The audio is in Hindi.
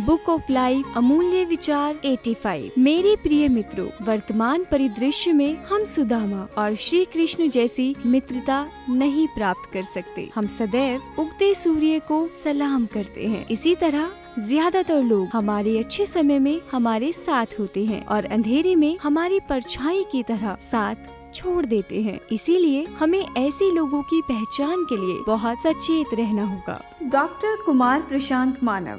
बुक ऑफ़ लाइफ अमूल्य विचार 85 मेरे प्रिय मित्रों, वर्तमान परिदृश्य में हम सुदामा और श्री कृष्ण जैसी मित्रता नहीं प्राप्त कर सकते। हम सदैव उगते सूर्य को सलाम करते हैं। इसी तरह, ज़्यादातर लोग हमारे अच्छे समय में हमारे साथ होते हैं और अंधेरे में हमारी परछाई की तरह साथ छोड़ देते हैं। इसीलिए हमें ऐसे लोगों की पहचान के लिए बहुत सचेत रहना होगा। डॉक्टर कुमार प्रशांत मानव।